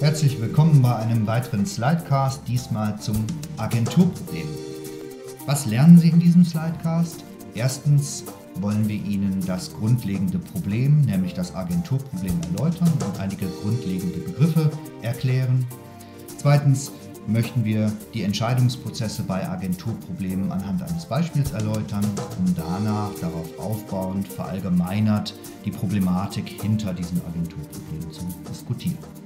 Herzlich willkommen bei einem weiteren Slidecast, diesmal zum Agenturproblem. Was lernen Sie in diesem Slidecast? Erstens wollen wir Ihnen das grundlegende Problem, nämlich das Agenturproblem, erläutern und einige grundlegende Begriffe erklären. Zweitens möchten wir die Entscheidungsprozesse bei Agenturproblemen anhand eines Beispiels erläutern, um danach darauf aufbauend verallgemeinert die Problematik hinter diesem Agenturproblem zu diskutieren.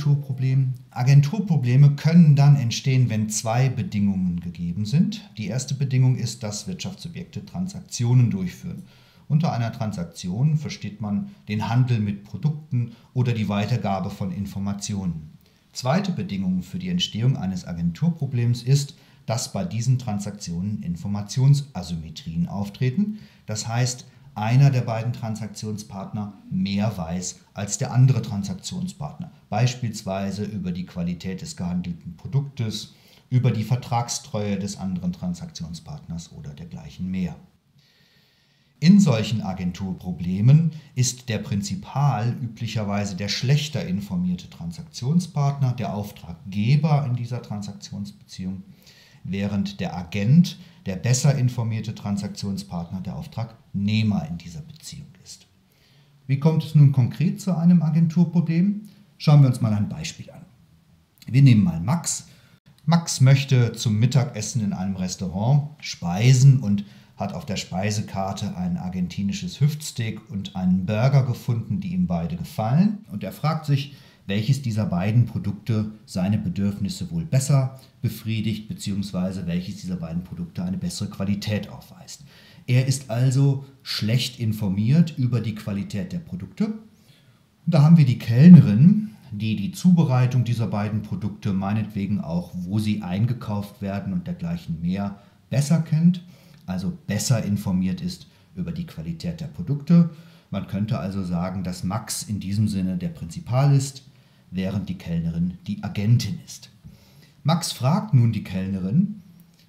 Agenturproblem? Agenturprobleme können dann entstehen, wenn zwei Bedingungen gegeben sind. Die erste Bedingung ist, dass Wirtschaftssubjekte Transaktionen durchführen. Unter einer Transaktion versteht man den Handel mit Produkten oder die Weitergabe von Informationen. Zweite Bedingung für die Entstehung eines Agenturproblems ist, dass bei diesen Transaktionen Informationsasymmetrien auftreten. Das heißt, einer der beiden Transaktionspartner mehr weiß als der andere Transaktionspartner, beispielsweise über die Qualität des gehandelten Produktes, über die Vertragstreue des anderen Transaktionspartners oder dergleichen mehr. In solchen Agenturproblemen ist der Prinzipal üblicherweise der schlechter informierte Transaktionspartner, der Auftraggeber in dieser Transaktionsbeziehung, während der Agent der besser informierte Transaktionspartner der Auftragnehmer in dieser Beziehung ist. Wie kommt es nun konkret zu einem Agenturproblem? Schauen wir uns mal ein Beispiel an. Wir nehmen mal Max. Max möchte zum Mittagessen in einem Restaurant speisen und hat auf der Speisekarte ein argentinisches Hüftsteak und einen Burger gefunden, die ihm beide gefallen. Und er fragt sich, welches dieser beiden Produkte seine Bedürfnisse wohl besser befriedigt, beziehungsweise welches dieser beiden Produkte eine bessere Qualität aufweist. Er ist also schlecht informiert über die Qualität der Produkte. Und da haben wir die Kellnerin, die die Zubereitung dieser beiden Produkte, meinetwegen auch, wo sie eingekauft werden und dergleichen mehr, besser kennt, also besser informiert ist über die Qualität der Produkte. Man könnte also sagen, dass Max in diesem Sinne der Prinzipal ist, während die Kellnerin die Agentin ist. Max fragt nun die Kellnerin,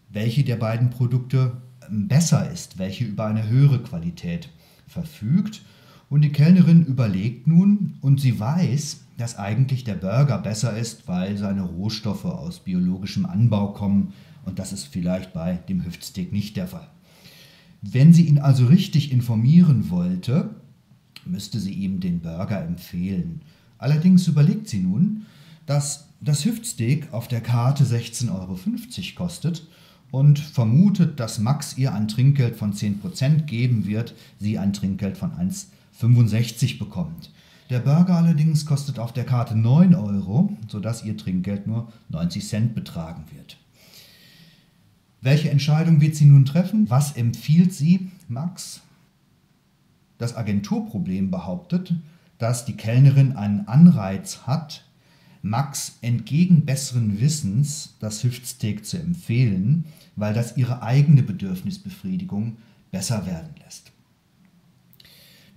welche der beiden Produkte ähm, besser ist, welche über eine höhere Qualität verfügt. Und die Kellnerin überlegt nun und sie weiß, dass eigentlich der Burger besser ist, weil seine Rohstoffe aus biologischem Anbau kommen und das ist vielleicht bei dem Hüftsteak nicht der Fall. Wenn sie ihn also richtig informieren wollte, müsste sie ihm den Burger empfehlen. Allerdings überlegt sie nun, dass das Hüftsteak auf der Karte 16,50 Euro kostet und vermutet, dass Max ihr ein Trinkgeld von 10% geben wird, sie ein Trinkgeld von 1,65 bekommt. Der Burger allerdings kostet auf der Karte 9 Euro, sodass ihr Trinkgeld nur 90 Cent betragen wird. Welche Entscheidung wird sie nun treffen? Was empfiehlt sie, Max? Das Agenturproblem behauptet, dass die Kellnerin einen Anreiz hat, Max entgegen besseren Wissens das Hüftsteak zu empfehlen, weil das ihre eigene Bedürfnisbefriedigung besser werden lässt.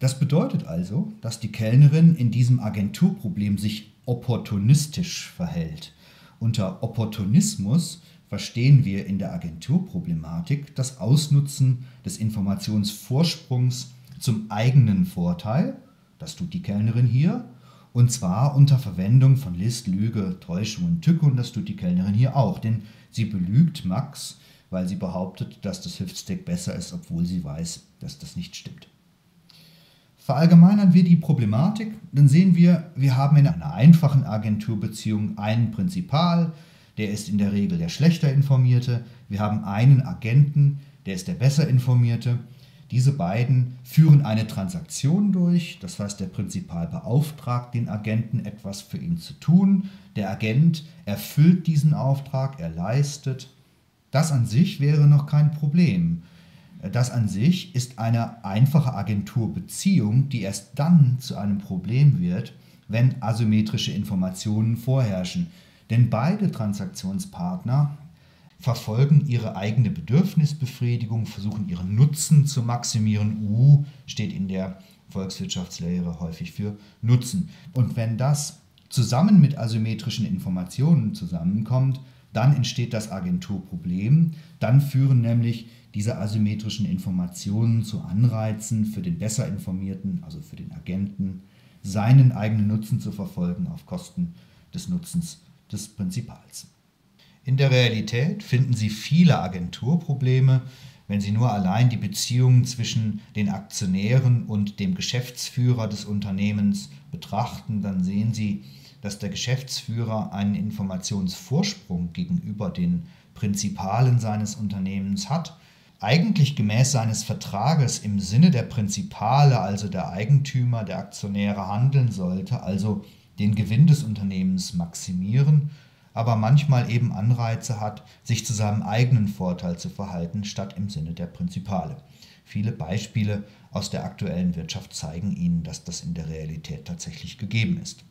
Das bedeutet also, dass die Kellnerin in diesem Agenturproblem sich opportunistisch verhält. Unter Opportunismus verstehen wir in der Agenturproblematik das Ausnutzen des Informationsvorsprungs zum eigenen Vorteil, das tut die Kellnerin hier, und zwar unter Verwendung von List, Lüge, Täuschung und Tücke. Und das tut die Kellnerin hier auch. Denn sie belügt Max, weil sie behauptet, dass das Hüftsteak besser ist, obwohl sie weiß, dass das nicht stimmt. Verallgemeinern wir die Problematik, dann sehen wir, wir haben in einer einfachen Agenturbeziehung einen Prinzipal, der ist in der Regel der schlechter informierte. Wir haben einen Agenten, der ist der besser informierte. Diese beiden führen eine Transaktion durch, das heißt der Prinzipal beauftragt den Agenten etwas für ihn zu tun, der Agent erfüllt diesen Auftrag, er leistet. Das an sich wäre noch kein Problem. Das an sich ist eine einfache Agenturbeziehung, die erst dann zu einem Problem wird, wenn asymmetrische Informationen vorherrschen. Denn beide Transaktionspartner verfolgen ihre eigene Bedürfnisbefriedigung, versuchen ihren Nutzen zu maximieren. U steht in der Volkswirtschaftslehre häufig für Nutzen. Und wenn das zusammen mit asymmetrischen Informationen zusammenkommt, dann entsteht das Agenturproblem. Dann führen nämlich diese asymmetrischen Informationen zu Anreizen für den besser informierten, also für den Agenten, seinen eigenen Nutzen zu verfolgen auf Kosten des Nutzens des Prinzipals. In der Realität finden Sie viele Agenturprobleme, wenn Sie nur allein die Beziehungen zwischen den Aktionären und dem Geschäftsführer des Unternehmens betrachten, dann sehen Sie, dass der Geschäftsführer einen Informationsvorsprung gegenüber den Prinzipalen seines Unternehmens hat, eigentlich gemäß seines Vertrages im Sinne der Prinzipale, also der Eigentümer, der Aktionäre handeln sollte, also den Gewinn des Unternehmens maximieren aber manchmal eben Anreize hat, sich zu seinem eigenen Vorteil zu verhalten, statt im Sinne der Prinzipale. Viele Beispiele aus der aktuellen Wirtschaft zeigen Ihnen, dass das in der Realität tatsächlich gegeben ist.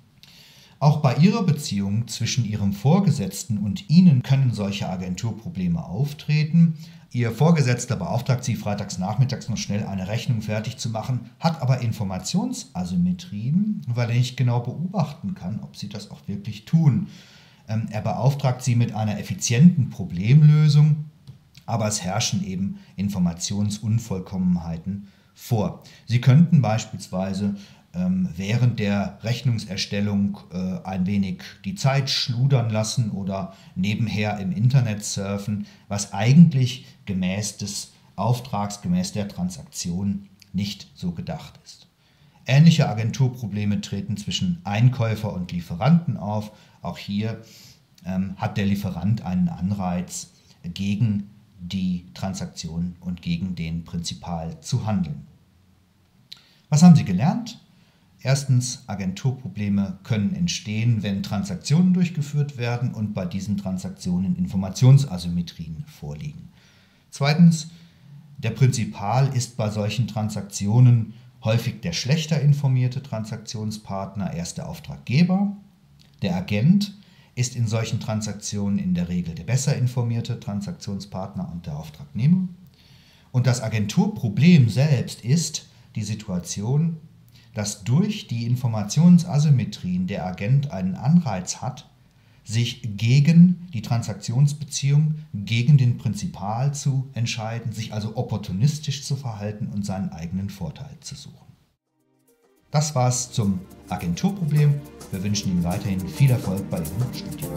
Auch bei Ihrer Beziehung zwischen Ihrem Vorgesetzten und Ihnen können solche Agenturprobleme auftreten. Ihr Vorgesetzter beauftragt Sie freitags nachmittags noch schnell eine Rechnung fertig zu machen, hat aber Informationsasymmetrien, weil er nicht genau beobachten kann, ob Sie das auch wirklich tun. Ähm, er beauftragt sie mit einer effizienten Problemlösung, aber es herrschen eben Informationsunvollkommenheiten vor. Sie könnten beispielsweise während der Rechnungserstellung äh, ein wenig die Zeit schludern lassen oder nebenher im Internet surfen, was eigentlich gemäß des Auftrags, gemäß der Transaktion nicht so gedacht ist. Ähnliche Agenturprobleme treten zwischen Einkäufer und Lieferanten auf. Auch hier ähm, hat der Lieferant einen Anreiz, gegen die Transaktion und gegen den Prinzipal zu handeln. Was haben Sie gelernt? Erstens, Agenturprobleme können entstehen, wenn Transaktionen durchgeführt werden und bei diesen Transaktionen Informationsasymmetrien vorliegen. Zweitens, der Prinzipal ist bei solchen Transaktionen häufig der schlechter informierte Transaktionspartner, er ist der Auftraggeber. Der Agent ist in solchen Transaktionen in der Regel der besser informierte Transaktionspartner und der Auftragnehmer. Und das Agenturproblem selbst ist die Situation, dass durch die Informationsasymmetrien der Agent einen Anreiz hat, sich gegen die Transaktionsbeziehung, gegen den Prinzipal zu entscheiden, sich also opportunistisch zu verhalten und seinen eigenen Vorteil zu suchen. Das war's zum Agenturproblem. Wir wünschen Ihnen weiterhin viel Erfolg bei Ihrem Studium.